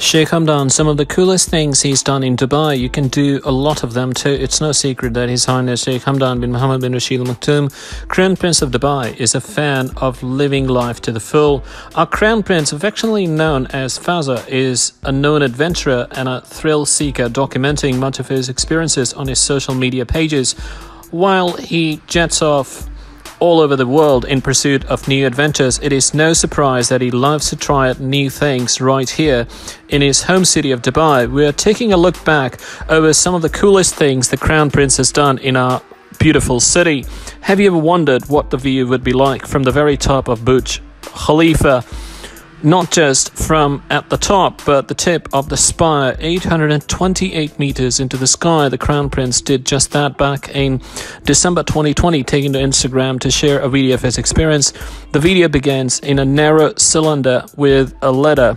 Sheikh Hamdan, some of the coolest things he's done in Dubai, you can do a lot of them too. It's no secret that His Highness Sheikh Hamdan bin Mohammed bin Rashid Al Maktoum, Crown Prince of Dubai, is a fan of living life to the full. Our Crown Prince, affectionately known as Fazza, is a known adventurer and a thrill seeker, documenting much of his experiences on his social media pages. While he jets off all over the world in pursuit of new adventures, it is no surprise that he loves to try out new things right here in his home city of Dubai. We are taking a look back over some of the coolest things the Crown Prince has done in our beautiful city. Have you ever wondered what the view would be like from the very top of Burj Khalifa? Not just from at the top, but the tip of the spire, 828 meters into the sky. The Crown Prince did just that back in December 2020, taking to Instagram to share a video of his experience. The video begins in a narrow cylinder with a ladder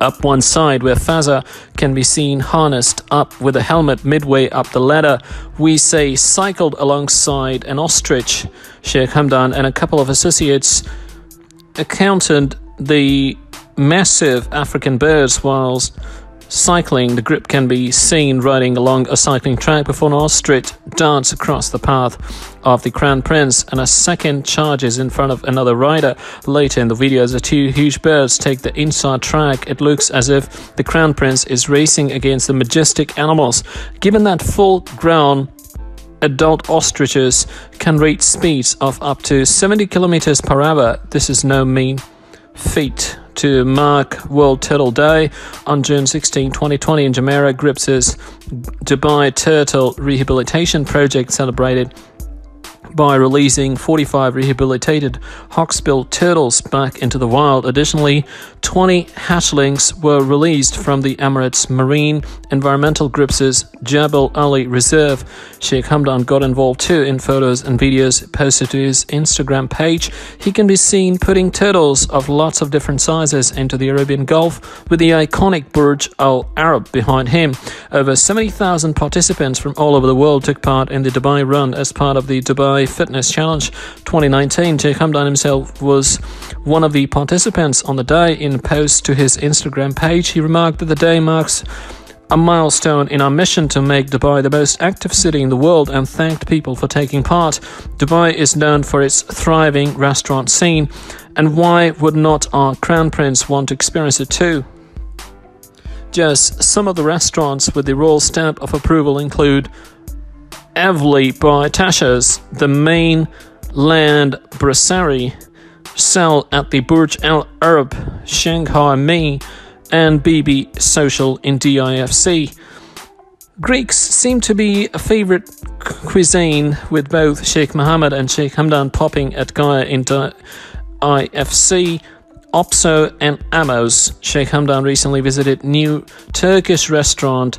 up one side where Fazza can be seen harnessed up with a helmet midway up the ladder. We say cycled alongside an ostrich. Sheikh Hamdan and a couple of associates accounted the massive African birds whilst cycling. The group can be seen riding along a cycling track before an ostrich darts across the path of the Crown Prince and a second charges in front of another rider. Later in the video, as the two huge birds take the inside track. It looks as if the Crown Prince is racing against the majestic animals. Given that full grown adult ostriches can reach speeds of up to 70 kilometers per hour, this is no mean feet to mark World Turtle Day on June 16, 2020 in Jumeirah. Group's Dubai Turtle Rehabilitation Project celebrated by releasing 45 rehabilitated hawksbill turtles back into the wild. Additionally, 20 hatchlings were released from the Emirates Marine Environmental Group's Jebel Ali Reserve. Sheikh Hamdan got involved too in photos and videos posted to his Instagram page. He can be seen putting turtles of lots of different sizes into the Arabian Gulf with the iconic Burj Al Arab behind him. Over 70,000 participants from all over the world took part in the Dubai run as part of the Dubai Fitness Challenge 2019. Sheikh Hamdan himself was one of the participants on the day. In a post to his Instagram page, he remarked that the day marks a milestone in our mission to make Dubai the most active city in the world and thanked people for taking part. Dubai is known for its thriving restaurant scene, and why would not our Crown Prince want to experience it too? Just some of the restaurants with the royal stamp of approval include Avli by Tasha's, the Maine Land brasserie, Sal at the Burj Al Arab, Shanghai Me, and BB Social in DIFC. Greeks seem to be a favorite cuisine with both Sheikh Mohammed and Sheikh Hamdan popping at Gaia in DIFC. Opso and Ammos. Sheikh Hamdan recently visited new Turkish restaurant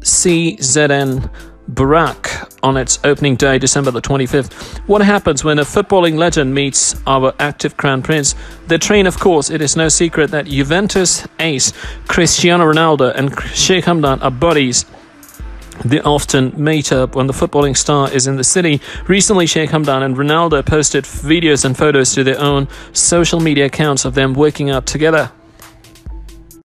CZN Burak on its opening day, December the 25th. What happens when a footballing legend meets our active crown prince? The train, of course. It is no secret that Juventus ace Cristiano Ronaldo and Sheikh Hamdan are buddies. They often meet up when the footballing star is in the city. Recently, Sheikh Hamdan and Ronaldo posted videos and photos to their own social media accounts of them working out together.